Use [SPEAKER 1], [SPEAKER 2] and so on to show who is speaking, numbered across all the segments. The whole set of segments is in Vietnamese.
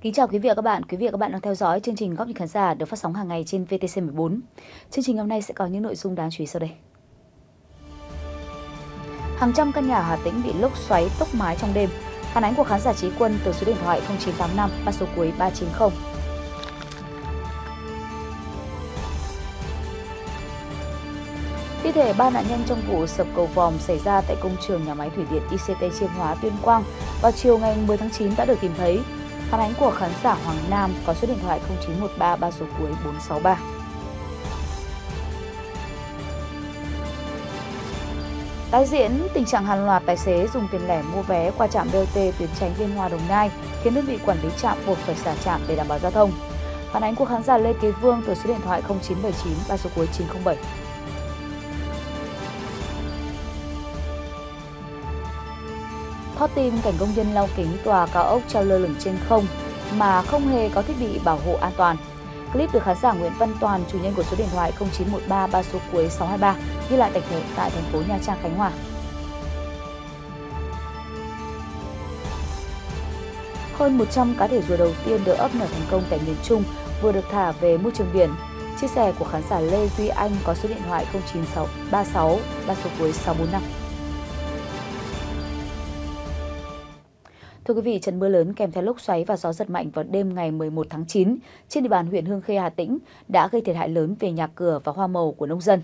[SPEAKER 1] Kính chào quý vị và các bạn. Quý vị và các bạn đang theo dõi chương trình Góc nhìn khán giả được phát sóng hàng ngày trên VTC14. Chương trình hôm nay sẽ có những nội dung đáng chú ý sau đây. Hàng trăm căn nhà Hà Tĩnh bị lốc xoáy tốc mái trong đêm. Phản ánh của khán giả Trí Quân từ số điện thoại 0985 ba số cuối 390. Thi thể ba nạn nhân trong vụ sập cầu vòm xảy ra tại công trường nhà máy thủy điện ICT Chiêm Hóa, Tuyên Quang vào chiều ngày 10 tháng 9 đã được tìm thấy. Phản ánh của khán giả Hoàng Nam có số điện thoại 0913 3 số cuối 463. Tái diễn tình trạng hàng loạt tài xế dùng tiền lẻ mua vé qua trạm BOT tuyến tránh Biên Hòa Đồng Nai khiến đơn vị quản lý trạm buộc phải xả trạm để đảm bảo giao thông. Phản ánh của khán giả Lê Kế Vương từ số điện thoại 0979 3 số cuối 907. Hot tim cảnh công nhân lau kính tòa cao ốc treo lơ lửng trên không mà không hề có thiết bị bảo hộ an toàn. Clip được khán giả Nguyễn Văn Toàn, chủ nhân của số điện thoại 0913 ba số cuối 623, ghi lại tại thể tại thành phố Nha Trang, Khánh Hòa. Hơn 100 cá thể rùa đầu tiên được ấp nở thành công tại miền Trung vừa được thả về môi trường biển. Chia sẻ của khán giả Lê Duy Anh có số điện thoại 0936 ba số cuối 645. Thưa quý vị, trận mưa lớn kèm theo lốc xoáy và gió giật mạnh vào đêm ngày 11 tháng 9 trên địa bàn huyện Hương Khê, Hà Tĩnh đã gây thiệt hại lớn về nhà cửa và hoa màu của nông dân.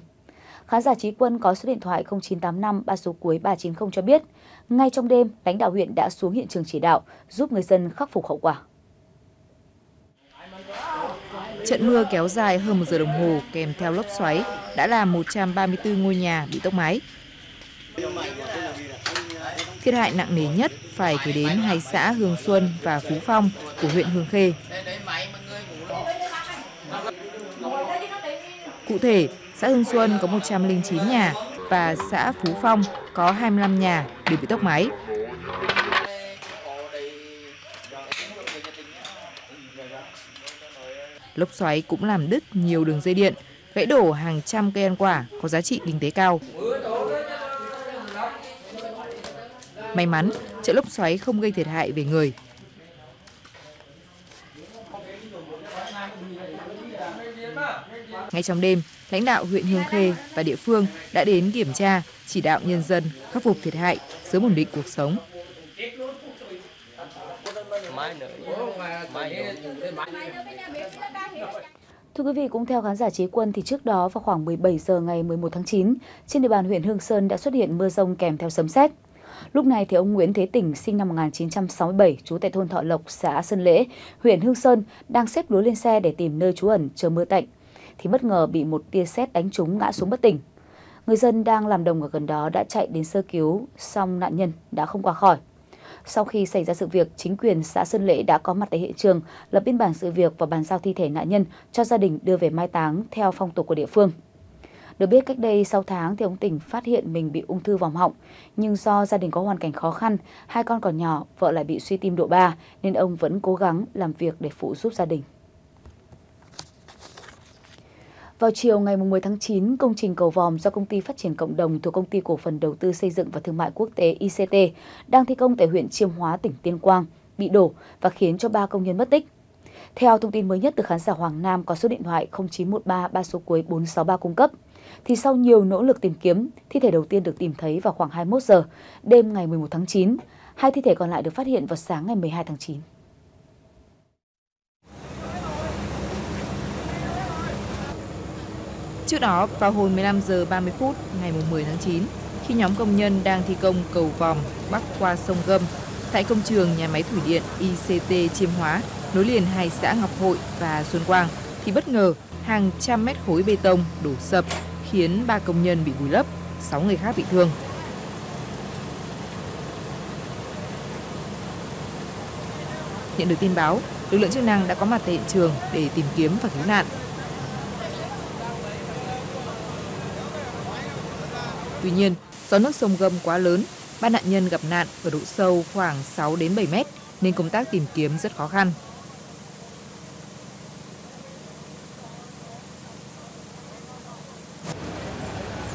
[SPEAKER 1] Khán giả Trí Quân có số điện thoại 0985 3 số cuối 390 cho biết, ngay trong đêm, lãnh đạo huyện đã xuống hiện trường chỉ đạo, giúp người dân khắc phục hậu quả.
[SPEAKER 2] Trận mưa kéo dài hơn một giờ đồng hồ kèm theo lốc xoáy đã làm 134 ngôi nhà bị tốc mái. Thiệt hại nặng nề nhất phải kể đến hai xã Hương Xuân và Phú Phong của huyện Hương Khê. Cụ thể, xã Hương Xuân có 109 nhà và xã Phú Phong có 25 nhà đều bị tốc mái. Lốc xoáy cũng làm đứt nhiều đường dây điện, gãy đổ hàng trăm cây ăn quả có giá trị kinh tế cao. May mắn, trận lốc xoáy không gây thiệt hại về người. Ngay trong đêm, lãnh đạo huyện Hương Khê và địa phương đã đến kiểm tra, chỉ đạo nhân dân khắc phục thiệt hại, sớm ổn định cuộc sống.
[SPEAKER 1] Thưa quý vị, cũng theo khán giả Trí Quân thì trước đó vào khoảng 17 giờ ngày 11 tháng 9, trên địa bàn huyện Hương Sơn đã xuất hiện mưa rông kèm theo sấm sét. Lúc này thì ông Nguyễn Thế Tỉnh sinh năm 1967, trú tại thôn Thọ Lộc, xã Sơn Lễ, huyện Hương Sơn đang xếp lúa lên xe để tìm nơi trú ẩn chờ mưa tạnh thì bất ngờ bị một tia sét đánh trúng ngã xuống bất tỉnh. Người dân đang làm đồng ở gần đó đã chạy đến sơ cứu, song nạn nhân đã không qua khỏi. Sau khi xảy ra sự việc, chính quyền xã Sơn Lễ đã có mặt tại hiện trường, lập biên bản sự việc và bàn giao thi thể nạn nhân cho gia đình đưa về mai táng theo phong tục của địa phương. Được biết cách đây 6 tháng thì ông Tỉnh phát hiện mình bị ung thư vòng họng, nhưng do gia đình có hoàn cảnh khó khăn, hai con còn nhỏ, vợ lại bị suy tim độ 3 nên ông vẫn cố gắng làm việc để phụ giúp gia đình. Vào chiều ngày 10 tháng 9, công trình cầu vòm do Công ty Phát triển Cộng đồng thuộc Công ty Cổ phần Đầu tư Xây dựng và Thương mại Quốc tế ICT đang thi công tại huyện Chiêm Hóa, tỉnh Tuyên Quang bị đổ và khiến cho ba công nhân mất tích. Theo thông tin mới nhất từ khán giả Hoàng Nam có số điện thoại 0913 ba số cuối 463 cung cấp, thì sau nhiều nỗ lực tìm kiếm, thi thể đầu tiên được tìm thấy vào khoảng 21 giờ đêm ngày 11 tháng 9. Hai thi thể còn lại được phát hiện vào sáng ngày 12 tháng 9.
[SPEAKER 2] Trước đó, vào hồi 15 giờ 30 phút ngày 10 tháng 9, khi nhóm công nhân đang thi công cầu vòm bắc qua sông Gâm tại công trường nhà máy thủy điện ICT Chiêm Hóa nối liền hai xã Ngọc Hội và Xuân Quang thì bất ngờ hàng trăm mét khối bê tông đổ sập khiến ba công nhân bị vùi lấp, 6 người khác bị thương. Nhận được tin báo, lực lượng chức năng đã có mặt tại hiện trường để tìm kiếm và cứu nạn. Tuy nhiên, do nước sông Gâm quá lớn, ba nạn nhân gặp nạn ở độ sâu khoảng 6 đến 7 mét nên công tác tìm kiếm rất khó khăn.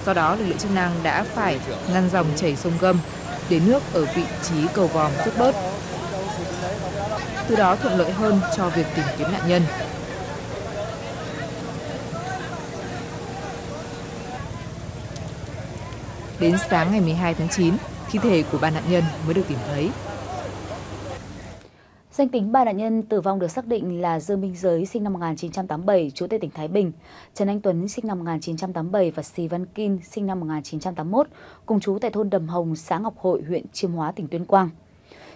[SPEAKER 2] Do đó, lực lượng chức năng đã phải ngăn dòng chảy sông Gâm để nước ở vị trí cầu vòm rút bớt. từ đó thuận lợi hơn cho việc tìm kiếm nạn nhân. Đến sáng ngày 12 tháng 9, thi thể của ba nạn nhân mới được tìm thấy.
[SPEAKER 1] Danh tính ba nạn nhân tử vong được xác định là Dương Minh Giới sinh năm 1987, trú tại tỉnh Thái Bình, Trần Anh Tuấn sinh năm 1987 và Sì Văn Kim sinh năm 1981, cùng trú tại thôn Đầm Hồng, xã Ngọc Hội, huyện Chiêm Hóa, tỉnh Tuyên Quang.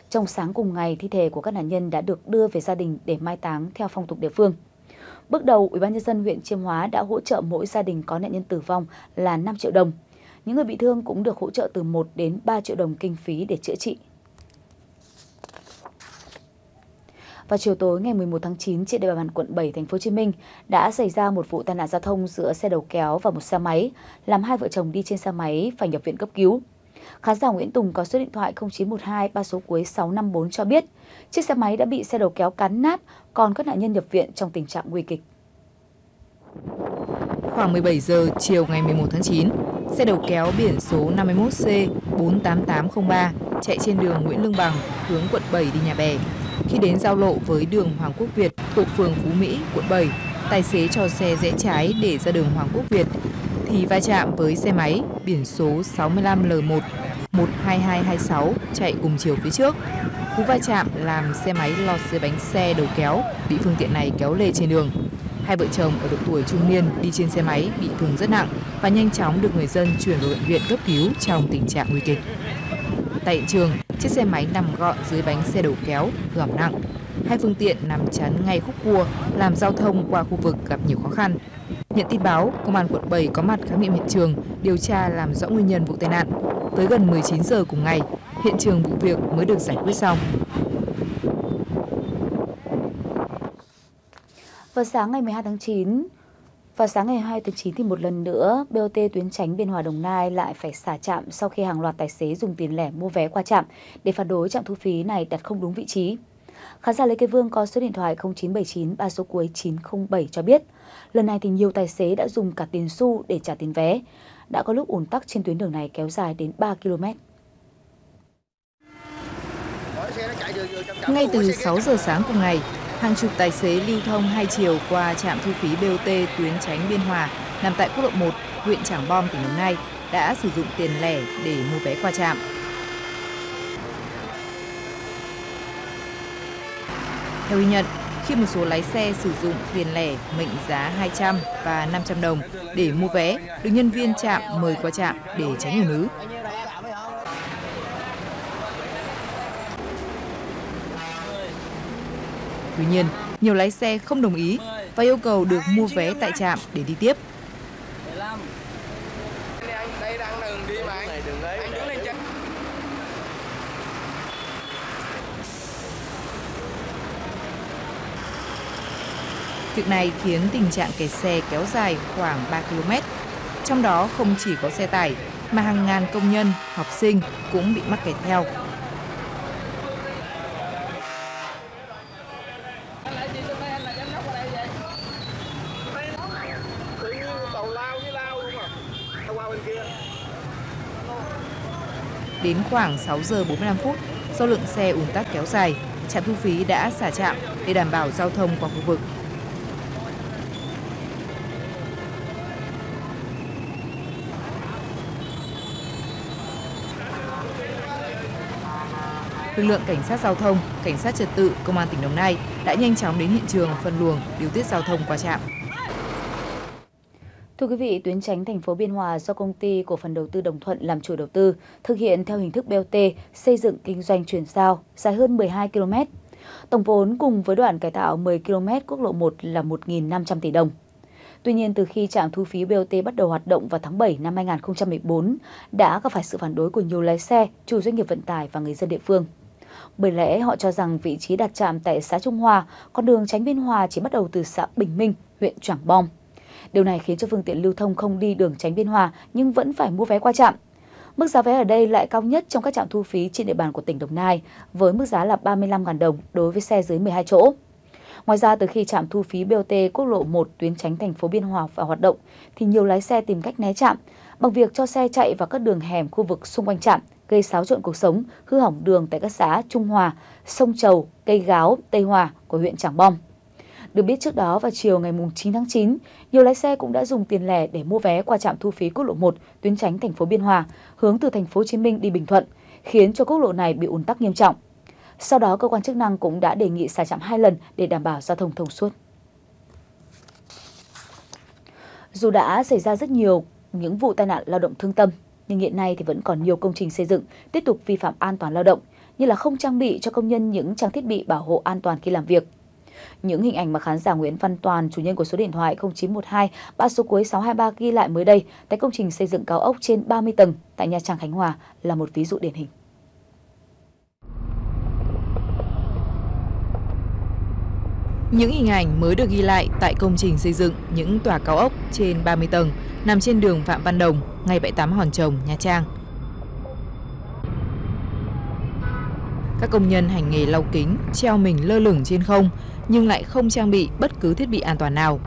[SPEAKER 1] Trong sáng cùng ngày, thi thể của các nạn nhân đã được đưa về gia đình để mai táng theo phong tục địa phương. Bước đầu, Ủy ban nhân dân huyện Chiêm Hóa đã hỗ trợ mỗi gia đình có nạn nhân tử vong là 5 triệu đồng. Những người bị thương cũng được hỗ trợ từ 1 đến 3 triệu đồng kinh phí để chữa trị. Vào chiều tối ngày 11 tháng 9 trên địa bàn quận 7 thành phố Hồ Chí Minh đã xảy ra một vụ tai nạn giao thông giữa xe đầu kéo và một xe máy, làm hai vợ chồng đi trên xe máy phải nhập viện cấp cứu. Khán giả Nguyễn Tùng có số điện thoại 0912 ba số cuối 654 cho biết, chiếc xe máy đã bị xe đầu kéo cán nát, còn các nạn nhân nhập viện trong tình trạng nguy kịch.
[SPEAKER 2] Khoảng 17 giờ chiều ngày 11 tháng 9, xe đầu kéo biển số 51C 48803 chạy trên đường Nguyễn Lương Bằng hướng quận 7 đi Nhà Bè khi đến giao lộ với đường Hoàng Quốc Việt thuộc phường Phú Mỹ, quận 7, tài xế cho xe rẽ trái để ra đường Hoàng Quốc Việt thì va chạm với xe máy biển số 65L1 12226 chạy cùng chiều phía trước. Cú va chạm làm xe máy lọt dưới bánh xe đầu kéo, bị phương tiện này kéo lê trên đường. Hai vợ chồng ở độ tuổi trung niên đi trên xe máy bị thương rất nặng và nhanh chóng được người dân chuyển vào bệnh viện cấp cứu trong tình trạng nguy kịch. Tại hiện trường, chiếc xe máy nằm gọn dưới bánh xe đầu kéo, hư hỏng nặng. Hai phương tiện nằm chắn ngay khúc cua, làm giao thông qua khu vực gặp nhiều khó khăn. Nhận tin báo, Công an quận 7 có mặt khám nghiệm hiện trường, điều tra làm rõ nguyên nhân vụ tai nạn. Tới gần 19 giờ cùng ngày, hiện trường vụ việc mới được giải quyết xong.
[SPEAKER 1] Vào sáng ngày 12 tháng 9, vào sáng ngày 2 tháng 9 thì một lần nữa, BOT tuyến tránh Biên Hòa Đồng Nai lại phải xả trạm sau khi hàng loạt tài xế dùng tiền lẻ mua vé qua trạm để phản đối trạm thu phí này đặt không đúng vị trí. Khán giả Lê Cây Vương có số điện thoại 0979 ba số cuối 907 cho biết, lần này thì nhiều tài xế đã dùng cả tiền xu để trả tiền vé. Đã có lúc ùn tắc trên tuyến đường này kéo dài đến 3 km.
[SPEAKER 2] Ngay từ 6 giờ sáng cùng ngày, hàng chục tài xế lưu thông hai chiều qua trạm thu phí BOT tuyến tránh Biên Hòa nằm tại quốc lộ 1, huyện Trảng Bom, tỉnh Đồng Nai đã sử dụng tiền lẻ để mua vé qua trạm. Theo ghi nhận, khi một số lái xe sử dụng tiền lẻ mệnh giá 200 và 500 đồng để mua vé, được nhân viên trạm mời qua trạm để tránh ùn ứ. Tuy nhiên, nhiều lái xe không đồng ý và yêu cầu được mua vé tại trạm để đi tiếp. Việc này khiến tình trạng kẹt xe kéo dài khoảng 3 km. Trong đó không chỉ có xe tải, mà hàng ngàn công nhân, học sinh cũng bị mắc kẹt theo. Đến khoảng 6 giờ 45 phút, do lượng xe ùn tắc kéo dài, trạm thu phí đã xả trạm để đảm bảo giao thông qua khu vực. lực lượng cảnh sát giao thông, cảnh sát trật tự, công an tỉnh Đồng Nai đã nhanh chóng đến hiện trường phân luồng, điều tiết giao thông qua trạm.
[SPEAKER 1] Thưa quý vị, tuyến tránh thành phố Biên Hòa do công ty cổ phần đầu tư Đồng Thuận làm chủ đầu tư, thực hiện theo hình thức BOT, xây dựng kinh doanh chuyển giao dài hơn 12 km. Tổng vốn cùng với đoạn cải tạo 10 km quốc lộ 1 là 1.500 tỷ đồng. Tuy nhiên, từ khi trạm thu phí BOT bắt đầu hoạt động vào tháng 7 năm 2014, đã gặp phải sự phản đối của nhiều lái xe, chủ doanh nghiệp vận tải và người dân địa phương. Bởi lẽ họ cho rằng vị trí đặt trạm tại xã Trung Hòa, con đường tránh Biên Hòa chỉ bắt đầu từ xã Bình Minh, huyện Trảng Bom. Điều này khiến cho phương tiện lưu thông không đi đường tránh Biên Hòa nhưng vẫn phải mua vé qua trạm. Mức giá vé ở đây lại cao nhất trong các trạm thu phí trên địa bàn của tỉnh Đồng Nai, với mức giá là 35.000 đồng đối với xe dưới 12 chỗ. Ngoài ra, từ khi trạm thu phí BOT quốc lộ 1 tuyến tránh thành phố Biên Hòa vào hoạt động, thì nhiều lái xe tìm cách né trạm bằng việc cho xe chạy vào các đường hẻm khu vực xung quanh trạm gây xáo trộn cuộc sống, hư hỏng đường tại các xã Trung Hòa, Sông Chầu, Cây Gáo, Tây Hòa của huyện Trảng Bom. Được biết trước đó vào chiều ngày 9 tháng 9, nhiều lái xe cũng đã dùng tiền lẻ để mua vé qua trạm thu phí quốc lộ 1 tuyến tránh thành phố Biên Hòa, hướng từ thành phố Hồ Chí Minh đi Bình Thuận, khiến cho quốc lộ này bị ùn tắc nghiêm trọng. Sau đó, cơ quan chức năng cũng đã đề nghị xả trạm hai lần để đảm bảo giao thông thông suốt. Dù đã xảy ra rất nhiều những vụ tai nạn lao động thương tâm, nhưng hiện nay thì vẫn còn nhiều công trình xây dựng tiếp tục vi phạm an toàn lao động, như là không trang bị cho công nhân những trang thiết bị bảo hộ an toàn khi làm việc. Những hình ảnh mà khán giả Nguyễn Văn Toàn, chủ nhân của số điện thoại 0912 ba số cuối 623 ghi lại mới đây tại công trình xây dựng cao ốc trên 30 tầng tại Nha Trang Khánh Hòa là một ví dụ điển hình.
[SPEAKER 2] Những hình ảnh mới được ghi lại tại công trình xây dựng những tòa cao ốc trên 30 tầng nằm trên đường Phạm Văn Đồng, ngay bãi tắm Hòn Trồng, Nha Trang. Các công nhân hành nghề lau kính treo mình lơ lửng trên không nhưng lại không trang bị bất cứ thiết bị an toàn nào.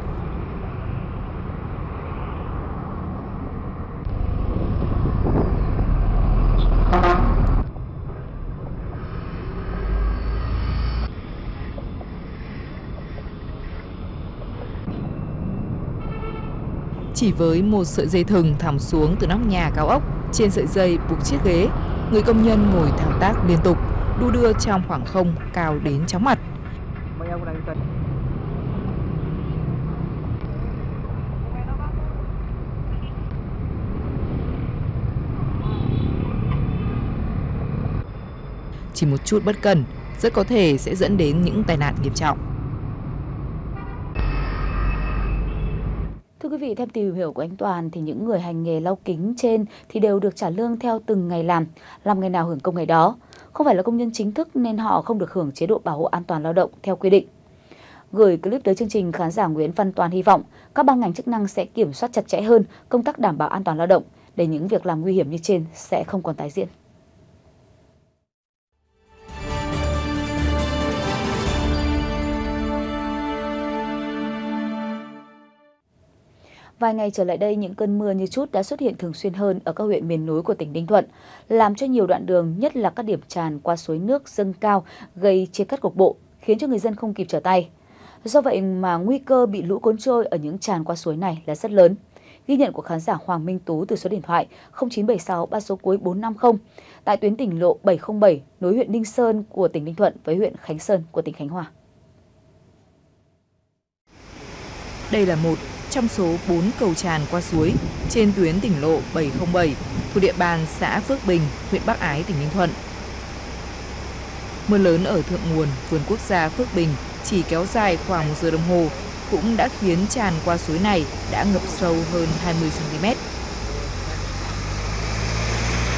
[SPEAKER 2] Chỉ với một sợi dây thừng thòng xuống từ nóc nhà cao ốc, trên sợi dây buộc chiếc ghế, người công nhân ngồi thao tác liên tục, đu đưa trong khoảng không cao đến chóng mặt. Chỉ một chút bất cẩn rất có thể sẽ dẫn đến những tai nạn nghiêm trọng.
[SPEAKER 1] Thưa quý vị, theo tìm hiểu của anh Toàn thì những người hành nghề lau kính trên thì đều được trả lương theo từng ngày làm, làm ngày nào hưởng công ngày đó. Không phải là công nhân chính thức nên họ không được hưởng chế độ bảo hộ an toàn lao động theo quy định. Gửi clip tới chương trình, khán giả Nguyễn Văn Toàn hy vọng các ban ngành chức năng sẽ kiểm soát chặt chẽ hơn công tác đảm bảo an toàn lao động để những việc làm nguy hiểm như trên sẽ không còn tái diễn. Vài ngày trở lại đây, những cơn mưa như chút đã xuất hiện thường xuyên hơn ở các huyện miền núi của tỉnh Ninh Thuận, làm cho nhiều đoạn đường, nhất là các điểm tràn qua suối nước dâng cao, gây chia cắt cục bộ, khiến cho người dân không kịp trở tay. Do vậy mà nguy cơ bị lũ cuốn trôi ở những tràn qua suối này là rất lớn. Ghi nhận của khán giả Hoàng Minh Tú từ số điện thoại 0976 ba số cuối 450 tại tuyến tỉnh lộ 707 nối huyện Ninh Sơn của tỉnh Ninh Thuận với huyện Khánh Sơn của tỉnh Khánh Hòa.
[SPEAKER 2] Đây là một trong số 4 cầu tràn qua suối trên tuyến tỉnh lộ 707 thuộc địa bàn xã Phước Bình, huyện Bắc Ái, tỉnh Ninh Thuận. Mưa lớn ở thượng nguồn vườn quốc gia Phước Bình chỉ kéo dài khoảng một giờ đồng hồ cũng đã khiến tràn qua suối này đã ngập sâu hơn 20 cm.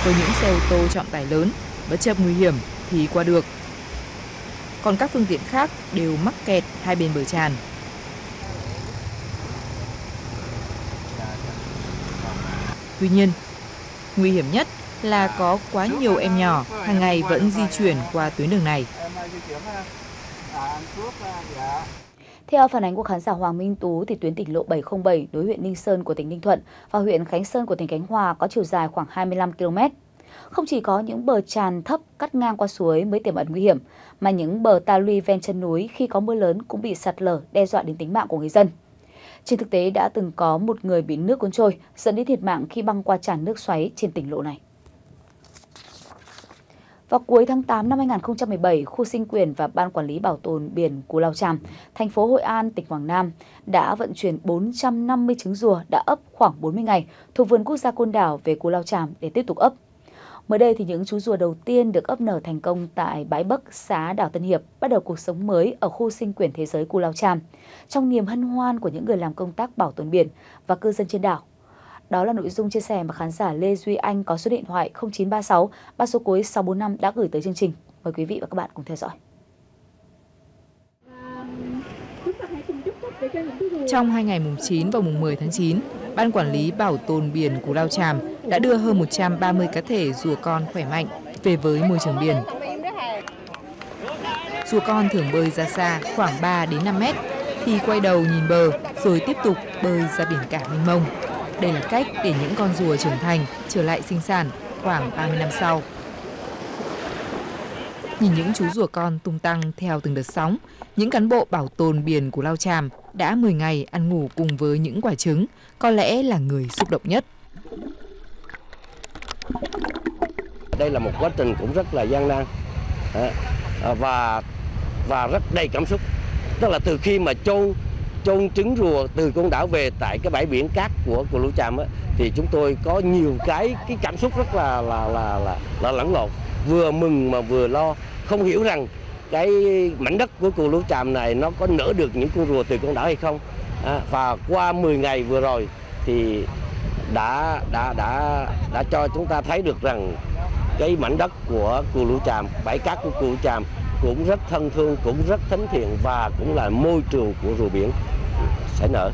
[SPEAKER 2] Với những xe ô tô trọng tải lớn, bất chấp nguy hiểm thì qua được. Còn các phương tiện khác đều mắc kẹt hai bên bờ tràn. Tuy nhiên, nguy hiểm nhất là có quá nhiều em nhỏ hàng ngày vẫn di chuyển qua tuyến đường này.
[SPEAKER 1] Theo phản ánh của khán giả Hoàng Minh Tú thì tuyến tỉnh lộ 707 nối huyện Ninh Sơn của tỉnh Ninh Thuận và huyện Khánh Sơn của tỉnh Khánh Hòa có chiều dài khoảng 25 km. Không chỉ có những bờ tràn thấp cắt ngang qua suối mới tiềm ẩn nguy hiểm, mà những bờ ta luy ven chân núi khi có mưa lớn cũng bị sạt lở đe dọa đến tính mạng của người dân. Trên thực tế đã từng có một người bị nước cuốn trôi dẫn đến thiệt mạng khi băng qua tràn nước xoáy trên tỉnh lộ này. Vào cuối tháng 8 năm 2017, khu sinh quyền và Ban Quản lý Bảo tồn Biển Cù Lao Chàm, thành phố Hội An, tỉnh Quảng Nam đã vận chuyển 450 trứng rùa đã ấp khoảng 40 ngày thuộc vườn quốc gia Côn Đảo về Cù Lao Chàm để tiếp tục ấp. Mới đây thì những chú rùa đầu tiên được ấp nở thành công tại bãi Bắc, xã đảo Tân Hiệp bắt đầu cuộc sống mới ở khu sinh quyển thế giới Cù Lao Chàm, trong niềm hân hoan của những người làm công tác bảo tồn biển và cư dân trên đảo. Đó là nội dung chia sẻ mà khán giả Lê Duy Anh có số điện thoại 0936 ba số cuối 645 đã gửi tới chương trình. Mời quý vị và các bạn cùng theo dõi.
[SPEAKER 2] Trong hai ngày mùng 9 và mùng 10 tháng 9, Ban Quản lý Bảo tồn Biển Cù Lao Chàm đã đưa hơn 130 cá thể rùa con khỏe mạnh về với môi trường biển. Rùa con thường bơi ra xa khoảng 3 đến 5 mét, thì quay đầu nhìn bờ rồi tiếp tục bơi ra biển cả mênh mông. Đây là cách để những con rùa trưởng thành trở lại sinh sản khoảng 30 năm sau. Nhìn những chú rùa con tung tăng theo từng đợt sóng, những cán bộ bảo tồn biển của Lao Tràm đã 10 ngày ăn ngủ cùng với những quả trứng, có lẽ là người xúc động nhất.
[SPEAKER 3] Đây là một quá trình cũng rất là gian nan à, và và rất đầy cảm xúc. Tức là từ khi mà chôn chôn trứng rùa từ con đảo về tại cái bãi biển cát của của Lũ Tràm á, thì chúng tôi có nhiều cái cái cảm xúc rất là là là là, là lẫn lộn, vừa mừng mà vừa lo, không hiểu rằng cái mảnh đất của cù Lũ Tràm này nó có nở được những con rùa từ con đảo hay không. À, và qua 10 ngày vừa rồi thì đã đã đã đã cho chúng ta thấy được rằng cái mảnh đất của cù Lũ Tràm, bãi cát của cù Lũ Tràm cũng rất thân thương, cũng rất thánh thiện và cũng là môi trường của rùa biển sẽ nở.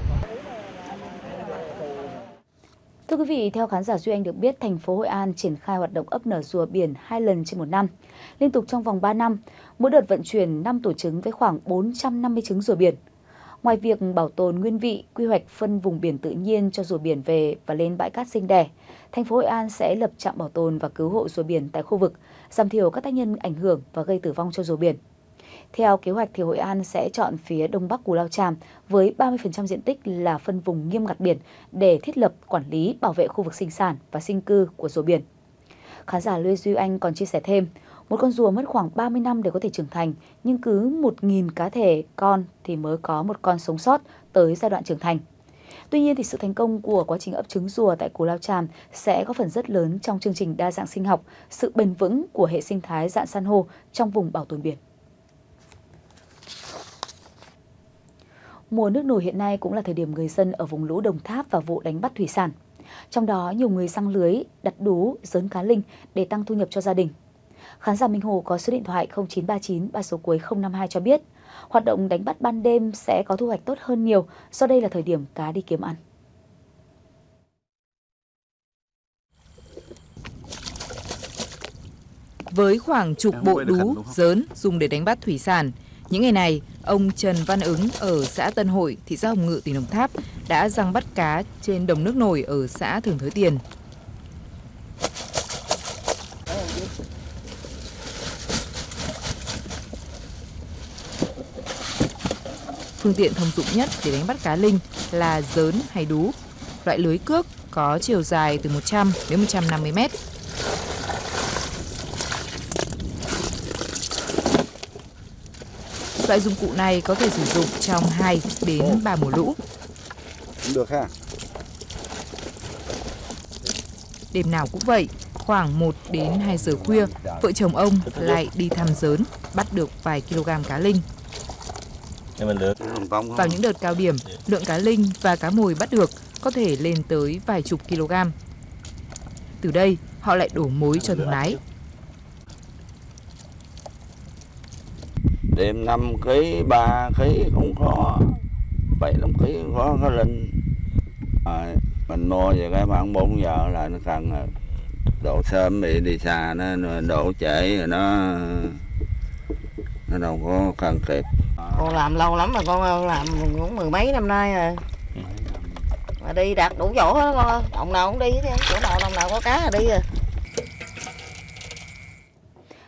[SPEAKER 1] Thưa quý vị, theo khán giả Duy Anh được biết, thành phố Hội An triển khai hoạt động ấp nở rùa biển hai lần trên một năm, liên tục trong vòng 3 năm, mỗi đợt vận chuyển 5 tổ trứng với khoảng 450 trứng rùa biển. Ngoài việc bảo tồn nguyên vị, quy hoạch phân vùng biển tự nhiên cho rùa biển về và lên bãi cát sinh đẻ, thành phố Hội An sẽ lập trạm bảo tồn và cứu hộ rùa biển tại khu vực, giảm thiểu các tác nhân ảnh hưởng và gây tử vong cho rùa biển. Theo kế hoạch thì Hội An sẽ chọn phía đông bắc Cù Lao Tràm với 30% diện tích là phân vùng nghiêm ngặt biển để thiết lập quản lý bảo vệ khu vực sinh sản và sinh cư của rùa biển. Khán giả Lê Duy Anh còn chia sẻ thêm, một con rùa mất khoảng 30 năm để có thể trưởng thành, nhưng cứ 1.000 cá thể con thì mới có một con sống sót tới giai đoạn trưởng thành. Tuy nhiên thì sự thành công của quá trình ấp trứng rùa tại Cù Lao Tràm sẽ có phần rất lớn trong chương trình đa dạng sinh học, sự bền vững của hệ sinh thái dạng san hô trong vùng bảo tồn biển. Mùa nước nổi hiện nay cũng là thời điểm người dân ở vùng lũ Đồng Tháp và vụ đánh bắt thủy sản. Trong đó, nhiều người răng lưới, đặt đú, dớn cá linh để tăng thu nhập cho gia đình. Khán giả Minh Hồ có số điện thoại 0939 ba số cuối 052 cho biết, hoạt động đánh bắt ban đêm sẽ có thu hoạch tốt hơn nhiều do đây là thời điểm cá đi kiếm ăn.
[SPEAKER 2] Với khoảng chục bộ đú, dớn dùng để đánh bắt thủy sản, những ngày này, ông Trần Văn Ứng ở xã Tân Hội, thị xã Hồng Ngự, tỉnh Đồng Tháp đã răng bắt cá trên đồng nước nổi ở xã Thường Thới Tiền. Phương tiện thông dụng nhất để đánh bắt cá linh là dớn hay đú. Loại lưới cước có chiều dài từ 100 đến 150 mét. Loại dụng cụ này có thể sử dụng trong 2 đến 3 mùa lũ.
[SPEAKER 4] Được ha.
[SPEAKER 2] Đêm nào cũng vậy, khoảng 1 đến 2 giờ khuya, vợ chồng ông lại đi thăm dớn, bắt được vài kg cá linh. Vào những đợt cao điểm, lượng cá linh và cá mồi bắt được có thể lên tới vài chục kg. Từ đây, họ lại đổ mối cho thương lái.
[SPEAKER 4] Đêm 5 kg, 3 kg cũng có 7 5 kg có có linh. À, mình mua về cái khoảng 4 giờ là nó cần độ sớm bị đi xa nó đổ trễ rồi nó nó đâu có cần kịp.
[SPEAKER 5] Con làm lâu lắm rồi con làm cũng mười mấy năm nay rồi. Mà đi đạt đủ chỗ hết con đồng nào cũng đi hết chỗ nào đồng nào có cá là đi rồi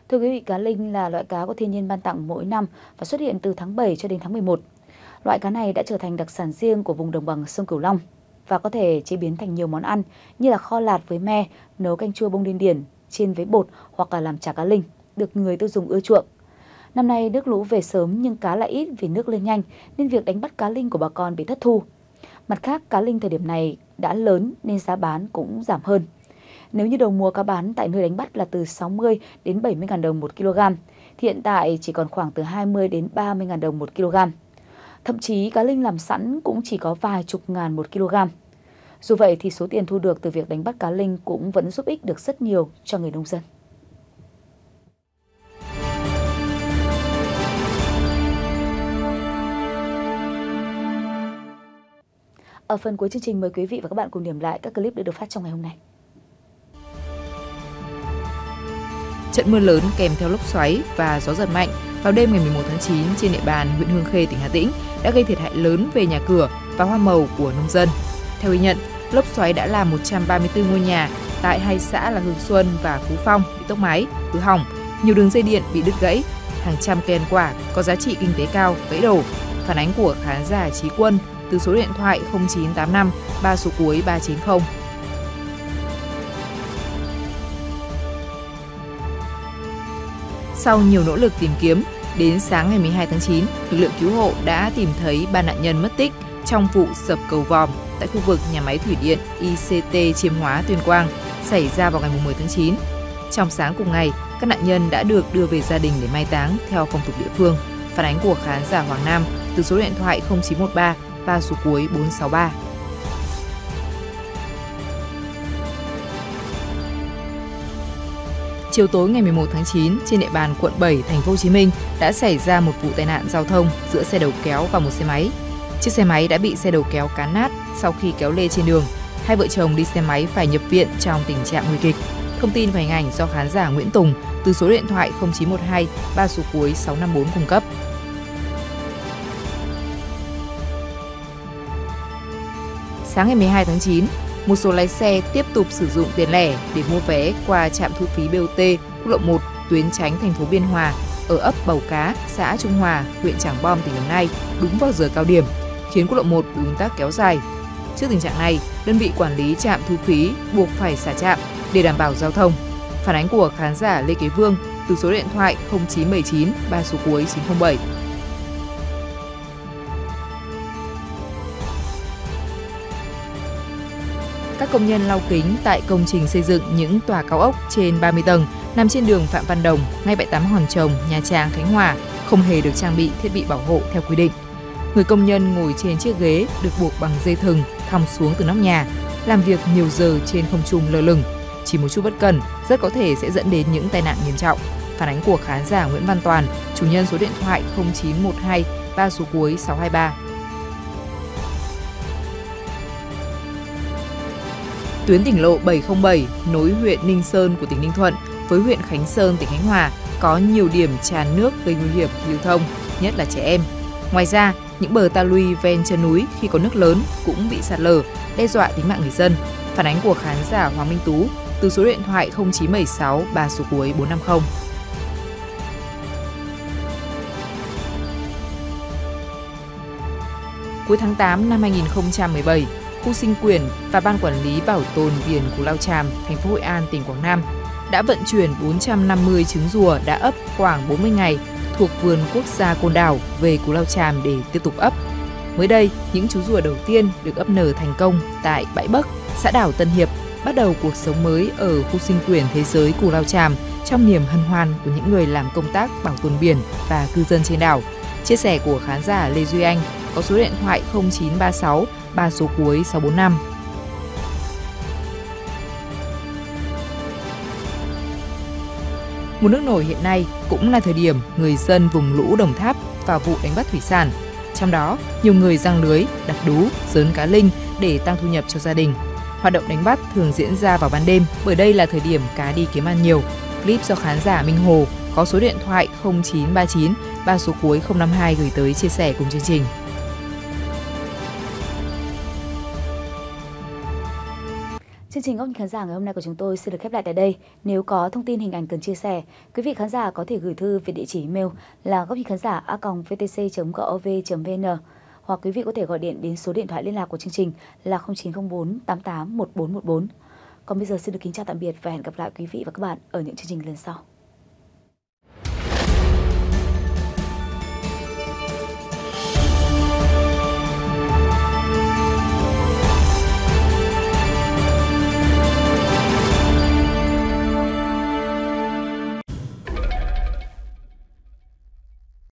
[SPEAKER 1] Thưa quý vị, cá linh là loại cá có thiên nhiên ban tặng mỗi năm và xuất hiện từ tháng 7 cho đến tháng 11. Loại cá này đã trở thành đặc sản riêng của vùng đồng bằng sông Cửu Long và có thể chế biến thành nhiều món ăn như là kho lạt với me, nấu canh chua bông điên điển, chiên với bột hoặc là làm chả cá linh, được người tiêu dùng ưa chuộng. Năm nay nước lũ về sớm nhưng cá lại ít vì nước lên nhanh nên việc đánh bắt cá linh của bà con bị thất thu. Mặt khác, cá linh thời điểm này đã lớn nên giá bán cũng giảm hơn. Nếu như đầu mùa cá bán tại nơi đánh bắt là từ 60 đến 70 ngàn đồng một kg, thì hiện tại chỉ còn khoảng từ 20 đến 30 ngàn đồng một kg. Thậm chí cá linh làm sẵn cũng chỉ có vài chục ngàn một kg. Dù vậy thì số tiền thu được từ việc đánh bắt cá linh cũng vẫn giúp ích được rất nhiều cho người nông dân. Ở phần cuối chương trình mời quý vị và các bạn cùng điểm lại các clip đã được phát trong ngày hôm nay.
[SPEAKER 2] Trận mưa lớn kèm theo lốc xoáy và gió giật mạnh vào đêm ngày 11 tháng 9 trên địa bàn huyện Hương Khê, tỉnh Hà Tĩnh đã gây thiệt hại lớn về nhà cửa và hoa màu của nông dân. Theo ghi nhận, lốc xoáy đã làm 134 ngôi nhà tại hai xã là Hương Xuân và Phú Phong bị tốc mái, hư hỏng, nhiều đường dây điện bị đứt gãy, hàng trăm cây ăn quả có giá trị kinh tế cao gãy đổ. Phản ánh của khán giả Trí Quân từ số điện thoại 0985 3 số cuối 390. Sau nhiều nỗ lực tìm kiếm, đến sáng ngày 12 tháng 9, lực lượng cứu hộ đã tìm thấy ba nạn nhân mất tích trong vụ sập cầu vòm tại khu vực nhà máy thủy điện ICT Chiêm Hóa Tuyên Quang xảy ra vào ngày 10 tháng 9. Trong sáng cùng ngày, các nạn nhân đã được đưa về gia đình để mai táng theo phong tục địa phương. Phản ánh của khán giả Hoàng Nam từ số điện thoại 0913 3 số cuối 463. Chiều tối ngày 11 tháng 9, trên địa bàn quận 7, thành phố Hồ Chí Minh đã xảy ra một vụ tai nạn giao thông giữa xe đầu kéo và một xe máy. Chiếc xe máy đã bị xe đầu kéo cán nát sau khi kéo lê trên đường. Hai vợ chồng đi xe máy phải nhập viện trong tình trạng nguy kịch. Thông tin và hình ảnh do khán giả Nguyễn Tùng từ số điện thoại 0912 3 số cuối 654 cung cấp. Sáng ngày 12 tháng 9, một số lái xe tiếp tục sử dụng tiền lẻ để mua vé qua trạm thu phí BOT quốc lộ 1 tuyến tránh thành phố Biên Hòa ở ấp Bầu Cá, xã Trung Hòa, huyện Trảng Bom, tỉnh Đồng Nai đúng vào giờ cao điểm, khiến quốc lộ 1 bị ùn tắc kéo dài. Trước tình trạng này, đơn vị quản lý trạm thu phí buộc phải xả trạm để đảm bảo giao thông. Phản ánh của khán giả Lê Kế Vương từ số điện thoại 0919 3 số cuối 907. Các công nhân lau kính tại công trình xây dựng những tòa cao ốc trên 30 tầng nằm trên đường Phạm Văn Đồng, ngay bãi tắm Hòn Trồng, Nha Trang, Khánh Hòa, không hề được trang bị thiết bị bảo hộ theo quy định. Người công nhân ngồi trên chiếc ghế được buộc bằng dây thừng thòng xuống từ nóc nhà, làm việc nhiều giờ trên không trung lơ lửng. Chỉ một chút bất cẩn rất có thể sẽ dẫn đến những tai nạn nghiêm trọng. Phản ánh của khán giả Nguyễn Văn Toàn, chủ nhân số điện thoại 0912 3 số cuối 623. Tuyến tỉnh lộ 707 nối huyện Ninh Sơn của tỉnh Ninh Thuận với huyện Khánh Sơn, tỉnh Khánh Hòa có nhiều điểm tràn nước gây nguy hiểm lưu thông, nhất là trẻ em. Ngoài ra, những bờ ta luy ven chân núi khi có nước lớn cũng bị sạt lở, đe dọa tính mạng người dân. Phản ánh của khán giả Hoàng Minh Tú từ số điện thoại 0976 3 số cuối 450. Cuối tháng 8 năm 2017, khu sinh quyền và ban quản lý bảo tồn biển Cù Lao Tràm, thành phố Hội An, tỉnh Quảng Nam đã vận chuyển 450 trứng rùa đã ấp khoảng 40 ngày thuộc vườn quốc gia Côn Đảo về Cù Lao Tràm để tiếp tục ấp. Mới đây, những chú rùa đầu tiên được ấp nở thành công tại Bãi Bắc, xã đảo Tân Hiệp, bắt đầu cuộc sống mới ở khu sinh quyển thế giới Cù Lao Tràm trong niềm hân hoan của những người làm công tác bảo tồn biển và cư dân trên đảo. Chia sẻ của khán giả Lê Duy Anh có số điện thoại 0936 3 số cuối 645. Mùa nước nổi hiện nay cũng là thời điểm người dân vùng lũ Đồng Tháp vào vụ đánh bắt thủy sản. Trong đó, nhiều người răng lưới, đặt đú, dớn cá linh để tăng thu nhập cho gia đình. Hoạt động đánh bắt thường diễn ra vào ban đêm bởi đây là thời điểm cá đi kiếm ăn nhiều. Clip do khán giả Minh Hồ có số điện thoại 0939 ba số cuối 052 gửi tới chia sẻ cùng chương trình.
[SPEAKER 1] Chương trình góc nhìn khán giả ngày hôm nay của chúng tôi xin được khép lại tại đây. Nếu có thông tin hình ảnh cần chia sẻ, quý vị khán giả có thể gửi thư về địa chỉ email là góc nhìn khán giả a.vtc.gov.vn hoặc quý vị có thể gọi điện đến số điện thoại liên lạc của chương trình là 0904 88 1414. Còn bây giờ xin được kính chào tạm biệt và hẹn gặp lại quý vị và các bạn ở những chương trình lần sau.